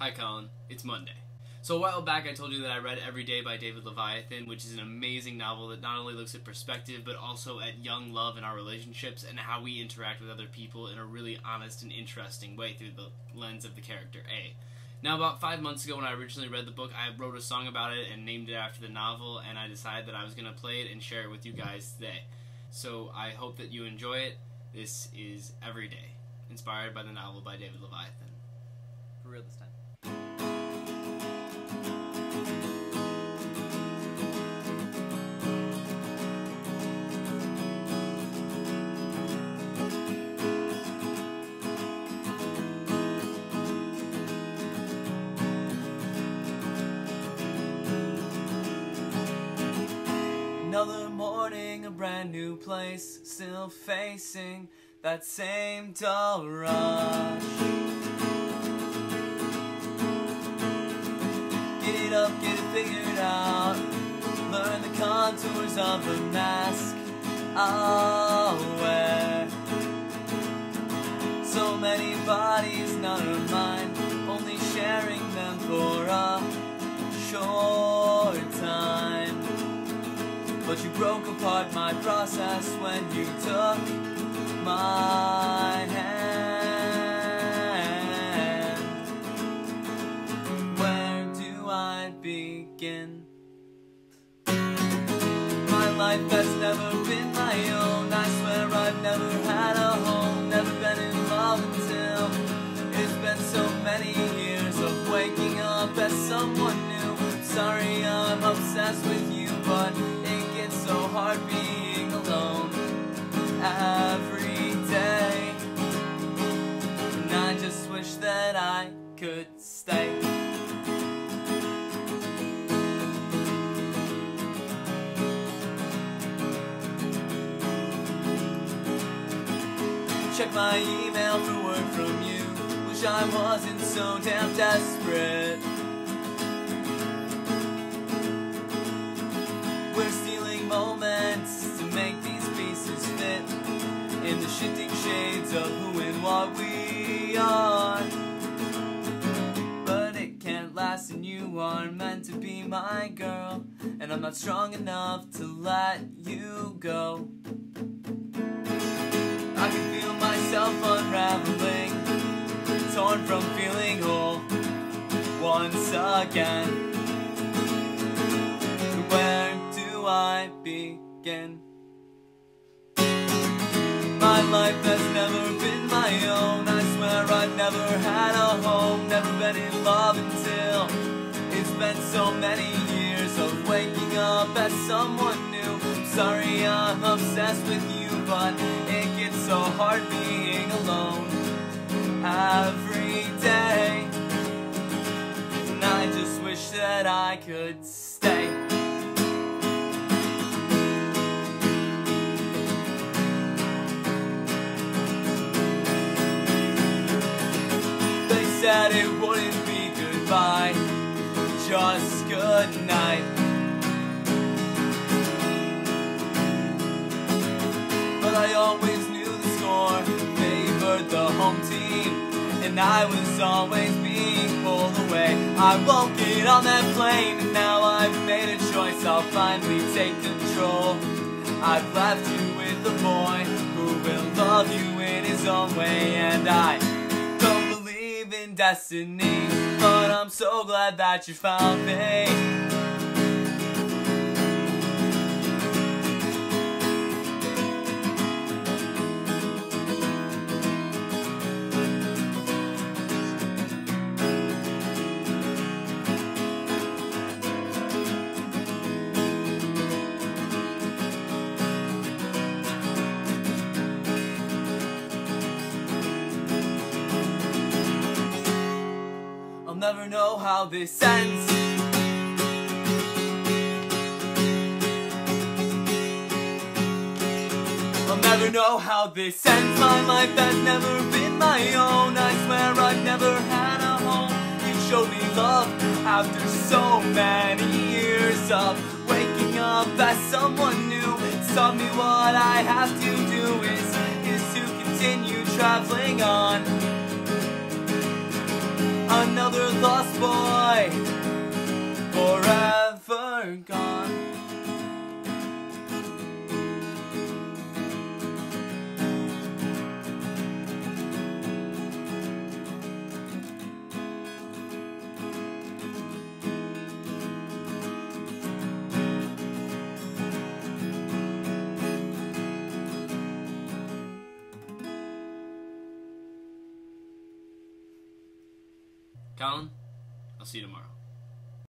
Hi, Colin. It's Monday. So, a while back, I told you that I read Every Day by David Leviathan, which is an amazing novel that not only looks at perspective, but also at young love and our relationships and how we interact with other people in a really honest and interesting way through the lens of the character A. Now, about five months ago, when I originally read the book, I wrote a song about it and named it after the novel, and I decided that I was going to play it and share it with you guys today. So, I hope that you enjoy it. This is Every Day, inspired by the novel by David Leviathan. For real this time. A brand new place, still facing that same dull rush. Get it up, get it figured out. Learn the contours of the mask I'll wear. So many bodies, none of mine, only sharing them for a time. But you broke apart my process when you took my hand. Where do I begin? My life has never been my own. I swear I've never had a home, never been in love until it's been so many years of waking up as someone new. Sorry, I'm obsessed with you, but could stay. Check my email for word from you. Wish I wasn't so damn desperate. We're stealing moments to make these pieces fit in the shifting shades of who and what we are meant to be my girl. And I'm not strong enough to let you go. I can feel myself unraveling, torn from feeling whole once again. Where do I begin? My life has never been my own. I swear I've never had a home, never been in love been so many years of waking up as someone new. Sorry, I'm obsessed with you, but it gets so hard being alone every day. And I just wish that I could stay. They said it wouldn't be goodbye, just good night. But I always knew the score favored the home team, and I was always being pulled away. I won't get on that plane, and now I've made a choice. I'll finally take control. I've left you with a boy who will love you in his own way, and I don't believe in destiny, but I'm so glad that you found me. Know how this ends. I'll never know how this ends. My life has never been my own. I swear I've never had a home. You showed me love after so many years of waking up as someone new. Taught me what I have to do is is to continue traveling on. Another lost boy, Colin, I'll see you tomorrow.